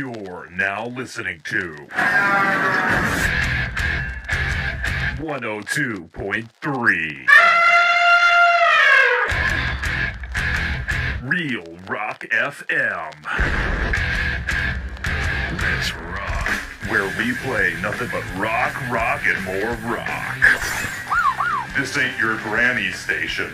You're now listening to 102.3 Real Rock FM. Let's rock. Where we play nothing but rock, rock, and more rock. This ain't your granny station.